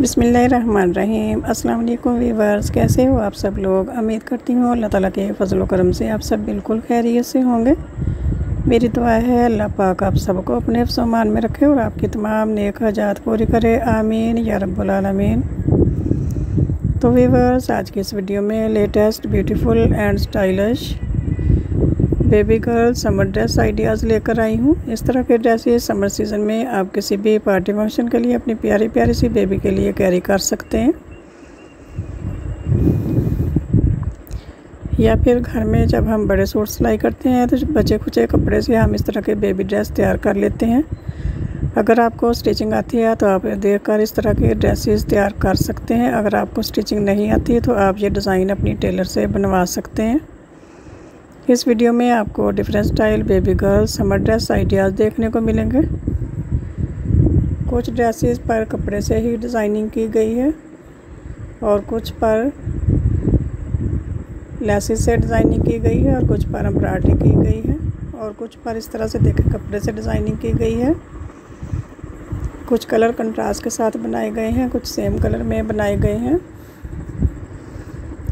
बिसमीम वालेकुम वीवर्स कैसे हो आप सब लोग? उम्मीद करती हूँ अल्लाह ताला के फजल करम से आप सब बिल्कुल खैरियत से होंगे। मेरी दुआ है, अल्लाह पाक आप सबको अपने फसमान में रखे और आपकी तमाम नेक हजात पूरी करे। आमीन, या रब्बुल आलमीन। तो वीवर्स आज की इस वीडियो में latest, beautiful and stylish baby girl summer dress ideas लेकर आई हूँ। इस तरह के ड्रेसेस समर सीज़न में आप किसी भी पार्टी फ़ंक्शन के लिए अपनी प्यारी प्यारी सी बेबी के लिए कैरी कर सकते हैं। या फिर घर में जब हम बड़े सूट सिलाई करते हैं तो बचे खुचे कपड़े से हम इस तरह के बेबी ड्रेस तैयार कर लेते हैं। अगर आपको स्टिचिंग आती है तो आप देख कर इस तरह के ड्रेसेस तैयार कर सकते हैं। अगर आपको स्टिचिंग नहीं आती तो आप ये डिज़ाइन अपनी टेलर से बनवा सकते हैं। इस वीडियो में आपको different style baby girl summer dress ideas देखने को मिलेंगे। कुछ ड्रेसेस पर कपड़े से ही डिज़ाइनिंग की गई है और कुछ पर लेसिस से डिज़ाइनिंग की गई है और कुछ पर एम्ब्रॉयडरी की गई है और कुछ पर इस तरह से देखे कपड़े से डिज़ाइनिंग की गई है। कुछ कलर कंट्रास्ट के साथ बनाए गए हैं, कुछ सेम कलर में बनाए गए हैं।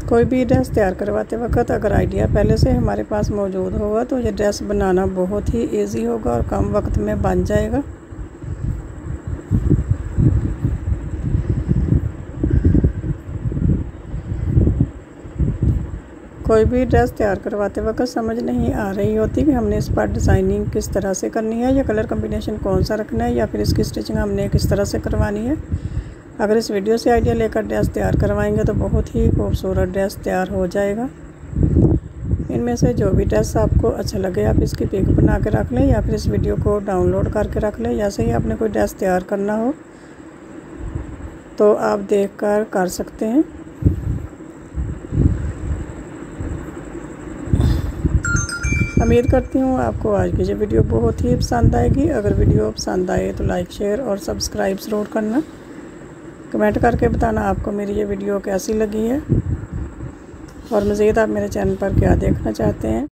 कोई भी ड्रेस तैयार करवाते वक्त अगर आइडिया पहले से हमारे पास मौजूद होगा तो ये ड्रेस बनाना बहुत ही इजी होगा और कम वक्त में बन जाएगा। कोई भी ड्रेस तैयार करवाते वक्त समझ नहीं आ रही होती कि हमने इस पर डिज़ाइनिंग किस तरह से करनी है, या कलर कम्बिनेशन कौन सा रखना है, या फिर इसकी स्टिचिंग हमने किस तरह से करवानी है। अगर इस वीडियो से आइडिया लेकर ड्रेस तैयार करवाएँगे तो बहुत ही खूबसूरत ड्रेस तैयार हो जाएगा। इनमें से जो भी ड्रेस आपको अच्छा लगे, आप इसकी पिक बना के रख लें या फिर इस वीडियो को डाउनलोड करके रख लें जैसे ही आपने कोई ड्रेस तैयार करना हो तो आप देख कर कर सकते हैं। उम्मीद करती हूँ आपको आज की ये वीडियो बहुत ही पसंद आएगी। अगर वीडियो पसंद आए तो लाइक, शेयर और सब्सक्राइब ज़रूर करना। कमेंट करके बताना आपको मेरी ये वीडियो कैसी लगी है। और मज़ीद आप मेरे चैनल पर क्या देखना चाहते हैं।